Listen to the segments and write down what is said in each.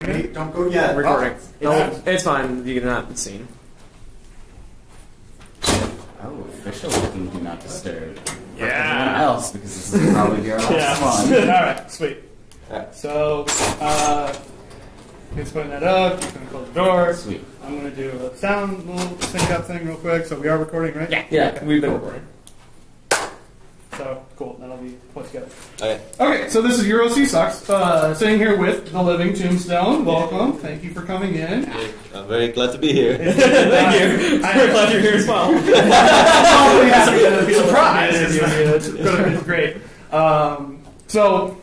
Wait, don't go yet. Recording. Oh, It's, it's fine. You cannot be seen. Oh, official looking do not disturb. For Yeah. everyone else, because this is probably your last one. Alright, sweet. So, uh, he's putting that up. He's going to close the door. Sweet. I'm going to do a sound little sync up thing real quick. So, we are recording, right? Yeah. Yeah, we've been recording. So, cool. That'll be put together. Okay. Okay, so this is Your OC Sucks, uh, sitting here with the Living Tombstone. Welcome. Thank you for coming in. I'm very glad to be here. Thank you. I'm very glad you're here as well. Probably happy to be Surprise! It's gonna be great. Um, so,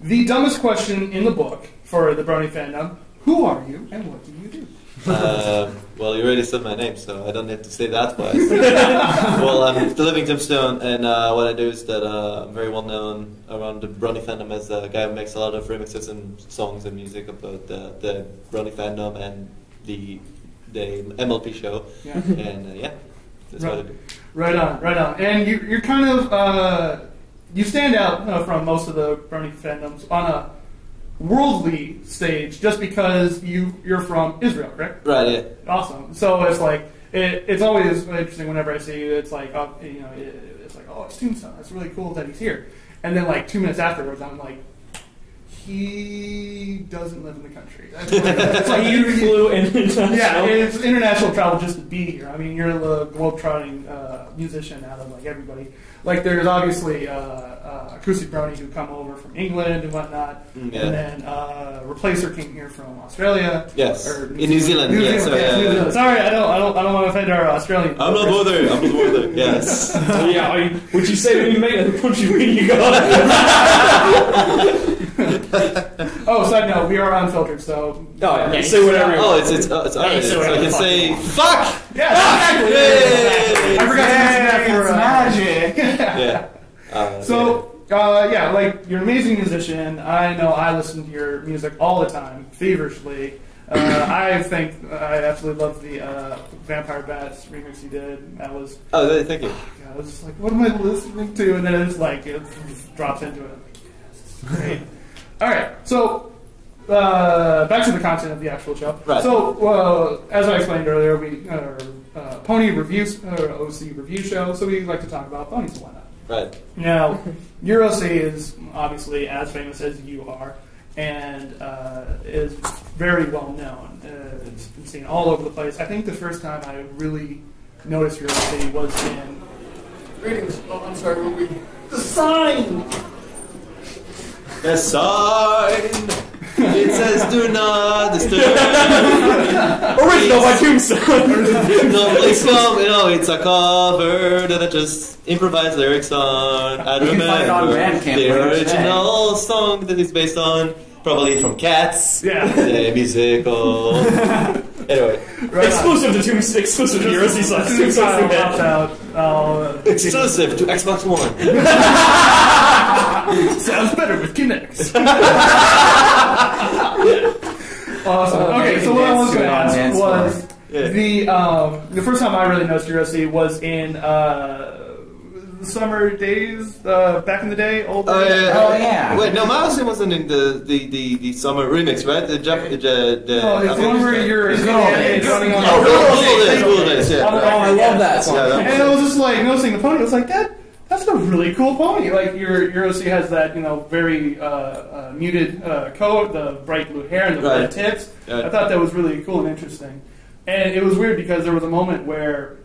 the dumbest question in the book for the Brony fandom: Who are you and what do you do? Um, well, you already said my name, so I don't have to say that twice. well, I'm the Living Tombstone, and uh, what I do is that uh, I'm very well known around the Brony fandom as a guy who makes a lot of remixes and songs and music about the, the Brony fandom and the the MLP show. Yeah. And uh, yeah, that's what I Right. do. Right on, right on. And you, you're kind of uh, you stand out uh, from most of the Brony fandoms on a worldly stage, just because you you're from Israel, correct? Right, yeah. Awesome. So it's like it, it's always interesting whenever I see you. It's like oh, you know, it, it's like oh, it's Tombstone. That's really cool that he's here. And then like two minutes afterwards, I'm like, he doesn't live in the country. That's like, it's like you flew international. yeah, it's international travel just to be here. I mean, you're the globetrotting uh, musician out of like everybody. Like, there's obviously uh, uh, Acoustic Brony who come over from England and whatnot, Mm, yeah. and then uh, Replacer came here from Australia. Yes. Or In New Zealand, New yeah, Zealand, so, yeah, yeah, New. Zealand. Sorry, I don't, I don't, I don't want to offend our Australian. I'm not bothered. I'm not bothered. Yes. yeah, are you, would you say when you make a country when you go? Oh, side note, we are unfiltered, so Oh, yeah, you say whatever you oh, want. it's it's uh, it's alright. say So I can fuck say fuck. Yeah, exactly. Yay! I forgot to mention that for it's uh, magic! Yeah. Uh, So, uh, yeah, like you're an amazing musician. I know I listen to your music all the time, feverishly. Uh, I think I absolutely love the uh, Vampire Bats remix you did. That was, Oh, thank you. I was just like, what am I listening to? And then it's like it just drops into it. I'm like, yes, great. all right, so uh, back to the content of the actual show. Right. So, uh, as I explained earlier, we are uh, Pony Reviews, uh, OC review show. So we like to talk about ponies and whatnot. Right. Now, EuroC is obviously as famous as you are, and uh, is very well known. Uh, it's been seen all over the place. I think the first time I really noticed EuroC was in. Greetings. Oh, I'm sorry. What we? The sign. The sign. It says do not disturb. Original by Tombstone. no, please come. You know, it's a cover that I just improvised lyrics on. I You can remember on the original song that it's based on, probably from Cats. Yeah. The musical. anyway, Right exclusive to Tombstone. Exclusive to on. Euro As soon as Tombstone. the title pops out, I'll, uh, exclusive to Xbox One. sounds better with Kinects. awesome. Okay, so what I was going to ask was. Yeah. The um, the first time I really noticed EuroC was in uh, the summer days uh, back in the day. Old Oh, days. yeah. Oh, yeah. Wait, no, Mouse wasn't in the, the, the, the summer remix, right? The, Jap- the, the, Oh, it's the one where you're It's it's it's running on. Oh, cool, road. cool days, cool days, yeah. Oh, I love that song. Yeah, that And I was just like noticing the pony. I was like, that that's a really cool pony. Like your EuroC has that you know very uh, uh, muted uh, coat, the bright blue hair, and the Right. red tips. Right. I thought that was really cool and interesting. And it was weird because there was a moment where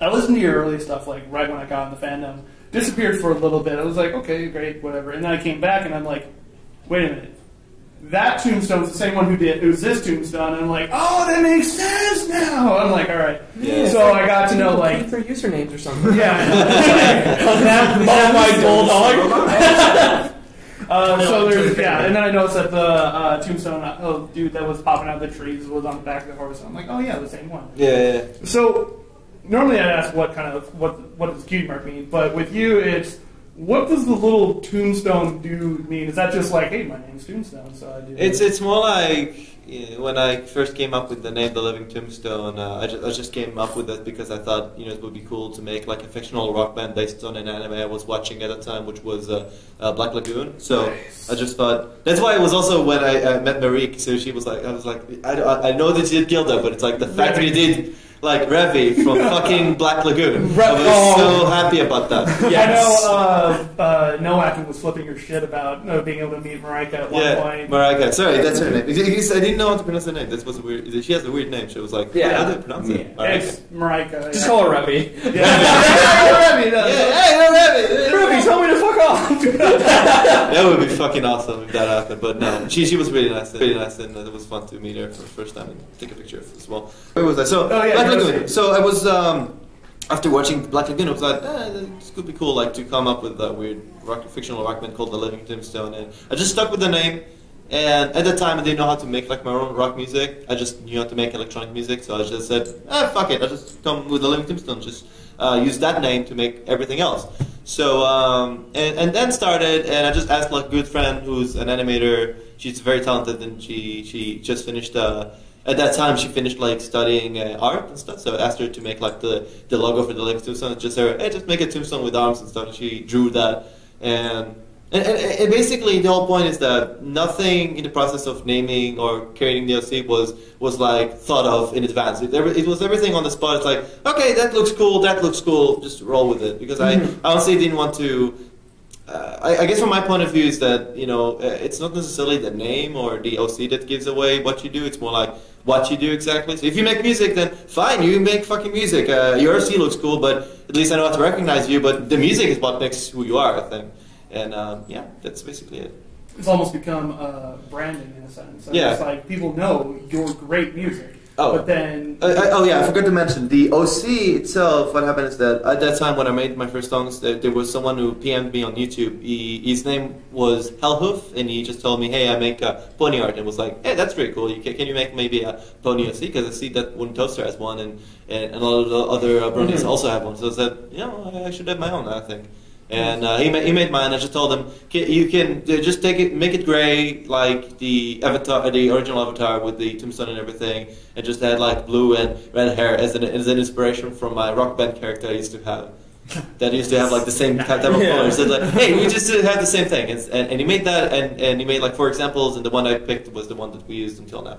I listened to your early stuff, like right when I got in the fandom, disappeared for a little bit. I was like, okay, great, whatever. And then I came back and I'm like, wait a minute. That tombstone tombstone's the same one who did it was this tombstone, and I'm like, oh, that makes sense now. I'm like, all right. Yeah. So I got to know like, for usernames or something. yeah, that, Oh my bulldog. Uh, so there's yeah, and then I noticed that the uh, tombstone oh, dude that was popping out of the trees was on the back of the horse. I'm like, oh yeah, the same one. Yeah, yeah. So normally I'd ask what kind of what what does cutie mark mean, but with you it's what does the little tombstone do mean? Is that just like, hey, my name's Tombstone, so I do. It's it's more like when I first came up with the name The Living Tombstone, uh, I, just, I just came up with it because I thought you know it would be cool to make like a fictional rock band based on an anime I was watching at the time, which was uh, uh, Black Lagoon. So I just thought that's why it was also when I uh, met Marie. So she was like, I was like, I, I, I know that you did Gilda, but it's like the fact that you did like Revy from fucking Black Lagoon. I was Oh. so happy about that. Yes. I know uh, uh, Noack was flipping her shit about uh, being able to meet Maryke at one Yeah, point. Maryke. Sorry, that's her name. He- he- I didn't know how to pronounce her name. That was a weird. She has a weird name. She was like, Yeah. how do you pronounce it? Yeah. Maryke. It's Just call her Revy. Yeah. Revy, Yeah, hey, no, Revi. Revy, tell me to fuck off. That would be fucking awesome if that happened. But no, she she was really nice, really nice, and it was fun to meet her for the first time and take a picture as well. Where was I? So Oh, yeah, Black Lagoon. So I was um, after watching Black Lagoon, I was like, eh, this could be cool, like to come up with a weird rock, fictional rock band called the Living Tombstone, and I just stuck with the name. And at the time, I didn't know how to make like my own rock music. I just knew how to make electronic music, so I just said, ah, fuck it. I just come with the Living Tombstone. Just uh, use that name to make everything else. So um, and, and then started, and I just asked like a good friend who's an animator. She's very talented, and she she just finished. Uh, at that time, she finished like studying uh, art and stuff. So I asked her to make like the, the logo for the Living Tombstone. Just said, hey, just make a tombstone with arms and stuff. And she drew that, and and, and, and basically, the whole point is that nothing in the process of naming or creating the OC was was like thought of in advance. It, it was everything on the spot. It's like, okay, that looks cool, that looks cool, just roll with it. Because I, I honestly didn't want to. Uh, I, I guess from my point of view is that you know uh, it's not necessarily the name or the OC that gives away what you do. It's more like what you do exactly. So if you make music, then fine, you make fucking music. Uh, your OC looks cool, but at least I know how to recognize you. But the music is what makes who you are, I think. And um, yeah, that's basically it. It's almost become uh, branding in a sense. Yeah. It's like people know your great music. Oh. But then. Uh, uh, oh yeah, I forgot to mention the OC itself. What happened is that at that time when I made my first songs, there, there was someone who PM'd me on YouTube. He, his name was Hellhoof, and he just told me, "Hey, I make uh, pony art," and was like, "Hey, that's pretty cool. You can, can you make maybe a pony OC? Because I see that WoodenToaster has one, and and, and a lot of the other uh, bronies Mhm. also have one." So I said, "You know, I, I should have my own. I think." And uh, he, made, he made mine. I just told him, you can uh, just take it, make it gray like the avatar, uh, the original avatar with the tombstone and everything, and just add like blue and red hair as an, as an inspiration from my rock band character I used to have. That used to have like the same type of Yeah. colors. So it's like, hey, we just had the same thing. And, and, and he made that, and, and he made like four examples, and the one I picked was the one that we used until now.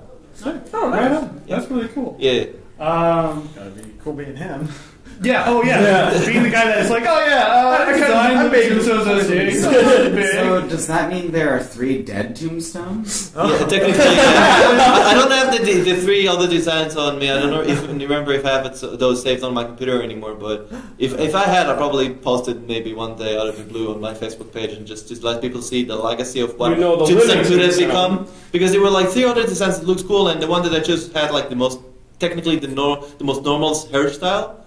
Oh, right on. That's really cool. Yeah. Um, Gotta be cool being him. yeah, oh yeah. Yeah. Being the guy that's like, oh yeah, uh, I kinda- designed I the made tombstones this. So does that mean there are three dead tombstones? Yeah, technically, yeah. I don't have the, the three other designs on me. I don't know if remember if I have it, those saved on my computer anymore. But if, if I had, I probably posted maybe one day out of the blue on my Facebook page and just, just let people see the legacy of what You know the Tombstone could have become. Because there were like three other designs that looks cool, and the one that I just had like the most technically the nor- the most normal hairstyle.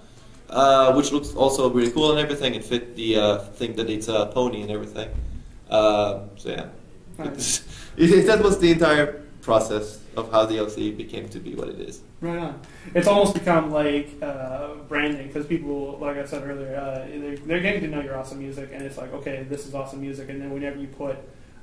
Uh, which looks also really cool and everything, and fit the uh, thing that it's a pony and everything. Uh, so yeah, Nice. that was the entire process of how the OC became to be what it is. Right on. It's almost become like uh, branding because people, like I said earlier, uh, they're, they're getting to know your awesome music, and it's like, okay, this is awesome music, and then whenever you put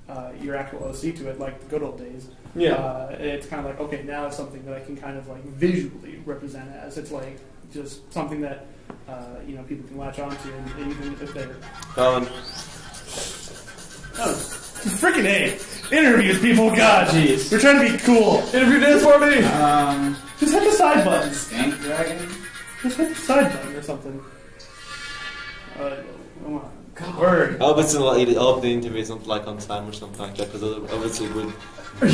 uh, your actual OC to it, like the good old days, Yeah. uh, it's kind of like, okay, now it's something that I can kind of like visually represent as. It's like just something that uh, you know people can latch onto, and, and even if they're Colin, oh, freaking a interviews, people, God, Jeez. we're trying to be cool. Interview this for me. Um, Just hit the side buttons. Skank Dragon? Just hit the side button or something. Uh, come on. Word. I hope it's not like, I hope the interview isn't like on time or something like that, because obviously it would. No,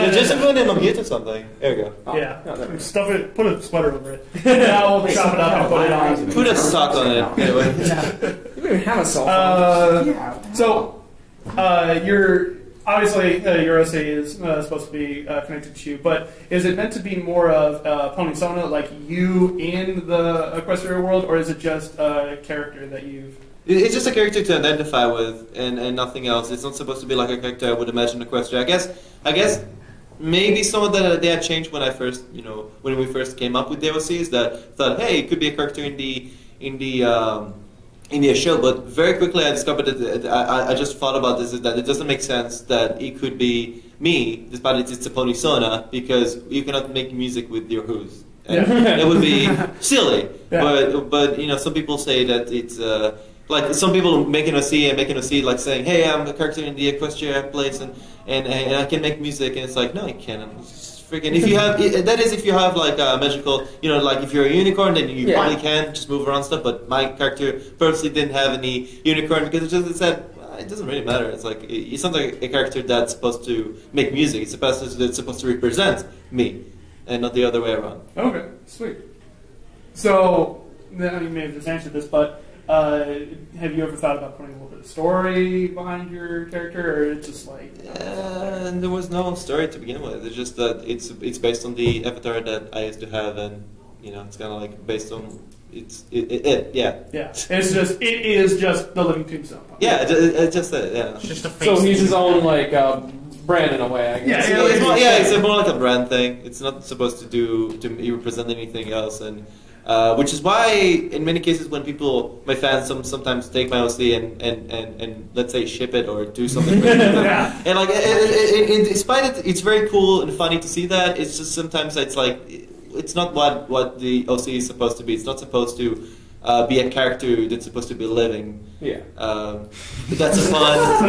no, no, just no. put it on mute or something. There we go. Yeah. Oh, there we go. Stuff it. Put a sweater over it. now we'll chop it up and put it on. Put a sock on it. Anyway. You don't even have a cell phone. Uh, Yeah. so, uh, you're obviously uh, your OC is uh, supposed to be uh, connected to you, but is it meant to be more of uh, Pony Sona, like you in the Equestria world, or is it just a character that you've? It- It's just a character to identify with, and, and nothing else. It's not supposed to be like a character I would imagine Equestria. I guess, I guess, maybe some of that they had changed when I first, you know, when we first came up with OCs. That thought, hey, it could be a character in the in the um, in the show. But very quickly, I discovered that I, I- just thought about this is that it doesn't make sense that it could be me, despite it's, a Ponisona, because you cannot make music with your who's. And Yeah. It would be silly. Yeah. But but you know, some people say that it's uh, like some people making an OC and making an OC like saying, "Hey, I'm a character in the Equestria place and, and and I can make music," and it's like, no, you can't. It's freaking. If you have that is if you have like a magical, you know, like if you're a unicorn, then you Yeah. probably can just move around stuff. But my character purposely didn't have any unicorn because it just it said. "Uh, It doesn't really matter. It's like it's not like a character that's supposed to make music. It's supposed to, it's supposed to represent me, and not the other way around. Okay, sweet. So, then, I mean, maybe just answered this, but uh, have you ever thought about putting a little bit of story behind your character, or it's just like And there was no story to begin with. It's just that it's it's based on the avatar that I used to have, and you know, it's kind of like based on it's it, it, it yeah yeah, it's just it is just the living tombstone. yeah it, it, it's just that yeah. It's just a face. So he's his own like uh, brand in a way. I guess. Yeah, It's, it's more, yeah, it's more like a brand thing. It's not supposed to do to represent anything else, and uh, which is why in many cases when people, my fans, some sometimes take my OC and and, and, and let's say ship it or do something. with it. Yeah. And like, it, it, it, despite it, it's very cool and funny to see that. It's just sometimes it's like, it's not what what the OC is supposed to be. It's not supposed to uh, be a character that's supposed to be living. Yeah. Um, but that's a fun.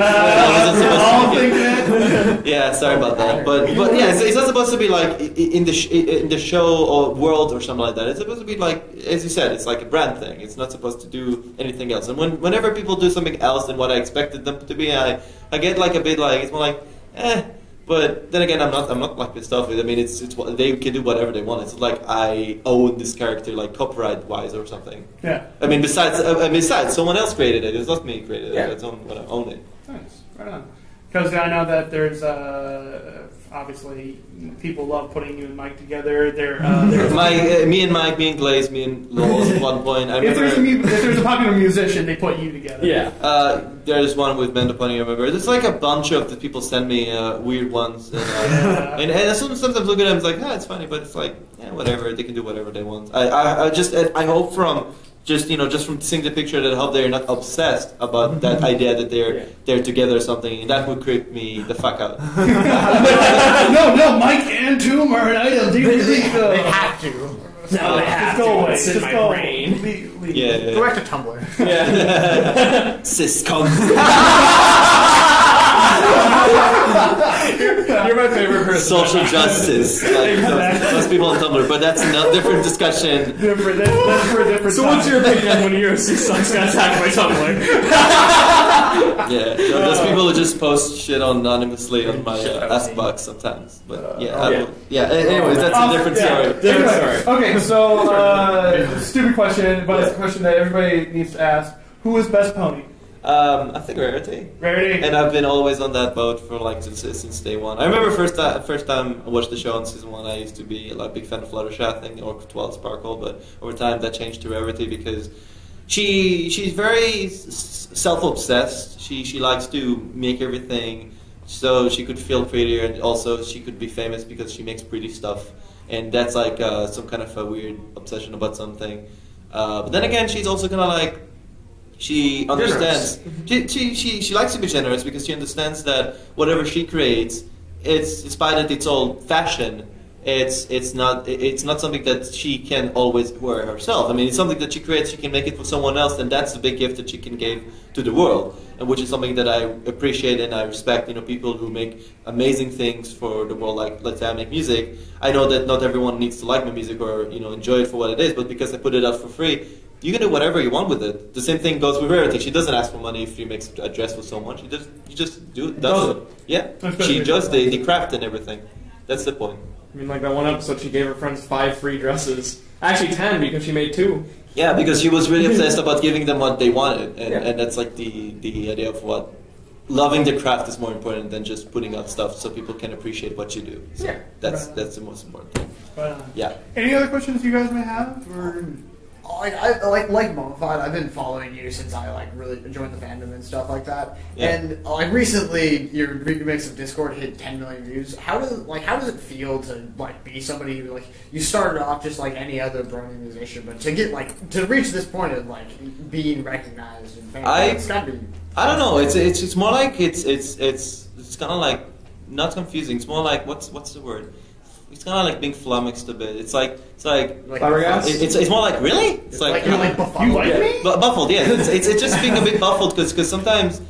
All think that. yeah, sorry about that. But but yeah, it's, it's not supposed to be like i- i- in the sh- in the show or world or something like that. It's supposed to be like, as you said, it's like a brand thing. It's not supposed to do anything else. And when whenever people do something else than what I expected them to be, I I get like a bit like it's more like eh. But then again, I'm not. I'm not like pissed off with. I mean, it's it's what they can do whatever they want. It's like I own this character like copyright wise or something. Yeah, I mean, besides, uh, besides, someone else created it. It's not me created it. Yeah. it. It's own, when I own it. nice, right on. Because I know that there's uh, obviously people love putting you and Mike together. There, uh, there's My, uh, me and Mike, me and Glaze, me and Lowell at one point. I if there's, a, mu- if there's a popular musician, they put you together. Yeah. uh, there's one with MandoPony, I remember. There's like a bunch of the people send me uh, weird ones. And, uh, Yeah. and, and sometimes sometimes look at them, it's like, ah, it's funny, but it's like, yeah, whatever. They can do whatever they want. I, I, I just, I hope from just you know just from seeing the picture that I hope they're not obsessed about that mm-hmm. idea that they're Yeah. they're together or something. And that would creep me the fuck out. no, no, Mike and Tomb are an item. They, DVD. they uh, have to. No, they have Just go to. away. It's in Just my go brain. away. Leave- leave. Yeah, yeah. Go back to Tumblr. Yeah. Syscom. You're my favorite person. Social justice. Like those, those people on Tumblr, but that's a different discussion. Different. That's, that's for a different. So time. what's your opinion on when your sucks got attacked by Tumblr? Yeah, so those people who just post shit anonymously on my uh, Ask box sometimes. But yeah, I yeah. yeah. Anyways, that's a Um, different yeah. story. Different Anyway, story. Okay, so uh, stupid question, but it's a question that everybody needs to ask: Who is best pony? Um, I think Rarity. Rarity. And I've been always on that boat for like since, since day one. I remember first time first time I watched the show on season one. I used to be like big fan of Fluttershy, I think, or Twilight Sparkle, but over time that changed to Rarity because she she's very self obsessed. She she likes to make everything so she could feel prettier, and also she could be famous because she makes pretty stuff. And that's like uh, some kind of a weird obsession about something. Uh, but then again, she's also kind of like she understands. She, she, she, she likes to be generous because she understands that whatever she creates, it's despite that it's all fashion. It's it's not it's not something that she can always wear herself. I mean, it's something that she creates. She can make it for someone else, and that's the big gift that she can give to the world, and which is something that I appreciate and I respect. You know, people who make amazing things for the world. Like let's say I make music. I know that not everyone needs to like my music or you know enjoy it for what it is, but because I put it out for free, you can do whatever you want with it. The same thing goes with Rarity. She doesn't ask for money if she makes a dress for someone. She just you just do it. Does Does it. Yeah. She good. does the, the craft and everything. That's the point. I mean, like that one episode, she gave her friends five free dresses. Actually, ten because she made two. Yeah, because she was really obsessed about giving them what they wanted, and, Yeah. and that's like the the idea of what loving the craft is more important than just putting out stuff so people can appreciate what you do. So Yeah. that's Right. that's the most important thing. But, uh, Yeah. any other questions you guys may have? Or like I like like Bonafide, I've been following you since I like really joined the fandom and stuff like that. Yeah. And like recently, your remix of Discord hit 10 million views. How does like how does it feel to like be somebody who like you started off just like any other Brony musician, but to get like to reach this point of like being recognized and famous, I- it's gotta be. I don't know. It's it's it's more like it's it's it's it's kind of like not confusing. It's more like what's what's the word? It's kind of like being flummoxed a bit. It's like it's like Like, it- it's it's more like really. It's like, you're like befuddled. like Yeah. me? Bu- Buffled, yeah. It's, it's, it's just being a bit buffled because sometimes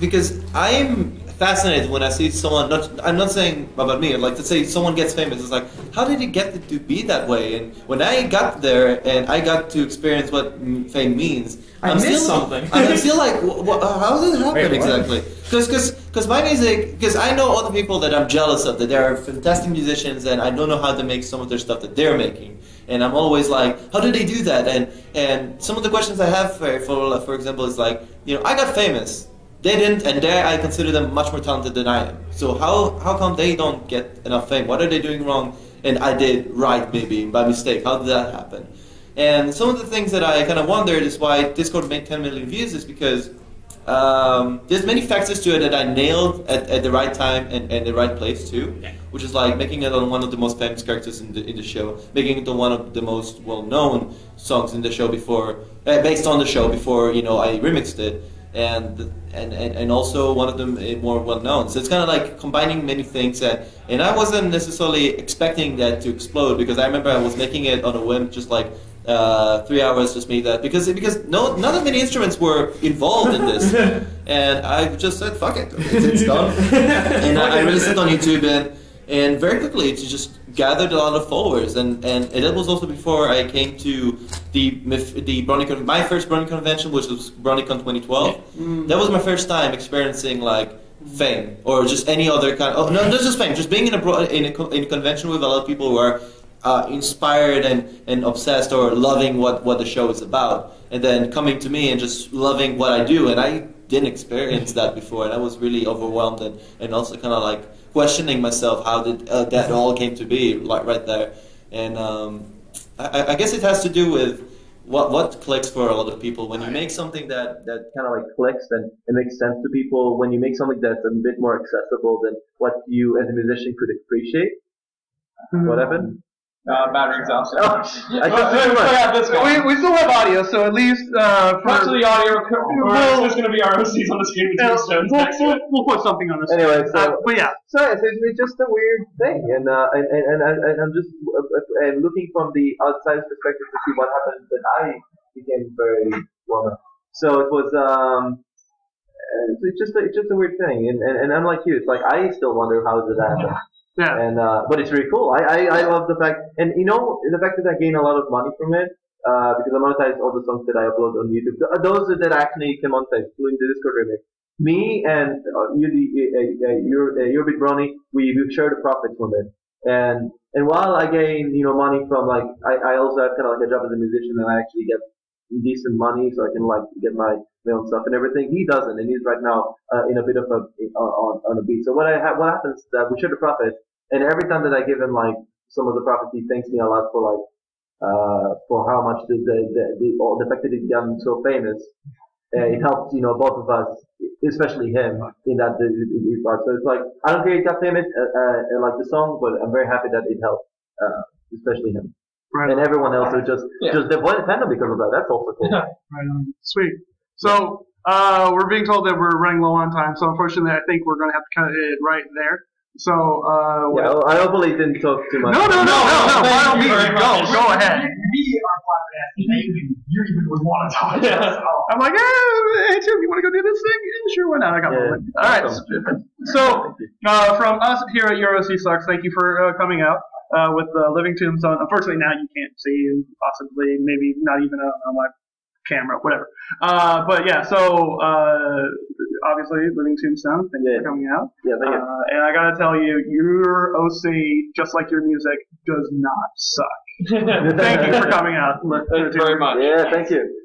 because I'm fascinated when I see someone. Not I'm not saying about me. Like to say someone gets famous. It's like how did it get to be that way? And when I got there and I got to experience what fame means, I I'm missed still, something. I'm still like, wh- wh- how did it happen Wait, exactly? Because because my music because I know other people that I'm jealous of that they are fantastic musicians and I don't know how to make some of their stuff that they're making and I'm always like how do they do that and and some of the questions I have for for, for example is like you know I got famous they didn't and there I consider them much more talented than I am. So how how come they don't get enough fame? What are they doing wrong? And I did right maybe by mistake. How did that happen? And some of the things that I kind of wondered is why Discord made 10 million views is because um, there's many factors to it that I nailed at, at the right time and, and the right place too, Yeah. which is like making it on one of the most famous characters in the in the show, making it on one of the most well known songs in the show before, uh, based on the show before you know I remixed it, and and and, and also one of them uh, more well known. So it's kind of like combining many things that, and I wasn't necessarily expecting that to explode because I remember I was making it on a whim, just like uh, three hours just made that because because no none of many instruments were involved in this, and I just said fuck it, it's, it's done, and I, I released it on YouTube and and very quickly it just gathered a lot of followers and and, and that was also before I came to the the BronyCon my first Brony convention which was BronyCon 2012. That was my first time experiencing like fame or just any other kind. oh no, not just fame, just being in a in a, in a convention with a lot of people who are uh, inspired and, and obsessed or loving what, what the show is about, and then coming to me and just loving what I do. And I didn't experience that before, and I was really overwhelmed and, and also kind of like questioning myself how did uh, that all came to be like right there. And um, I, I guess it has to do with what what clicks for a lot of people when you make something that that kind of like clicks and it makes sense to people when you make something that's a bit more accessible than what you as a musician could appreciate. What happened? Uh, battery exhaustion. Oh, I too much. yeah, this We, we still have audio, so at least uh, for Much of the audio, or Well- just going to be our OCs on the screen with Yeah, we'll, next we'll, we'll put something on this. Anyway, so Uh, but yeah, So it's, it's just a weird thing, and uh, and, and, and, and I'm just uh, and looking from the outside perspective to see what happened. That I became very well. So it was um, it's just a, it's just a weird thing, and, and and I'm like you. It's like I still wonder how did that happen. Yeah. And uh, but it's really cool. I, I I love the fact, and you know the fact that I gain a lot of money from it. Uh, because I monetize all the songs that I upload on YouTube. Th- Those that I actually can monetize, including the Discord remix. Me and uh, you, uh, you're, uh, your uh, Eurobeat Brony, we we share the profits from it. And and while I gain you know money from like I, I also have kind of like a job as a musician and I actually get decent money so I can like get my my own stuff and everything. He doesn't, and he's right now uh, in a bit of a on on a beat. So what I ha- what happens is that we share the profits, and every time that I give him like some of the profits, he thanks me a lot for like uh for how much the the the, the, all the fact that he's gotten so famous. Uh, it helps, you know, both of us, especially him, in that part. So it's like I don't care he got famous, uh, uh, like the song, but I'm very happy that it helped, uh, especially him. Right. And everyone else who just Yeah. just avoided fandom because of that. That's also cool. Right on. Sweet. So uh, we're being told that we're running low on time, so unfortunately, I think we're going to have to cut it right there. So uh, Yeah, I hopefully didn't talk too much. no, no, no, no, no. Thank By all means, go, go ahead. We are flabbergasted. You even, you even would want to talk to us. Oh, I'm like, eh, hey Tim, you want to go do this thing? Yeah, sure, why not? I got Yeah. one. All right. So uh, from us here at Your OC Sucks, thank you for uh, coming out. Uh, with uh, Living Tombstone. Unfortunately, now you can't see, and possibly, maybe not even on, on my camera, whatever. Uh, but yeah, so uh, obviously, Living Tombstone, thank you Yeah. for coming out. Yeah, thank you. Uh, and I gotta tell you, your OC, just like your music, does not suck. Thank you for coming out. Thank you very much. Yeah, thank you.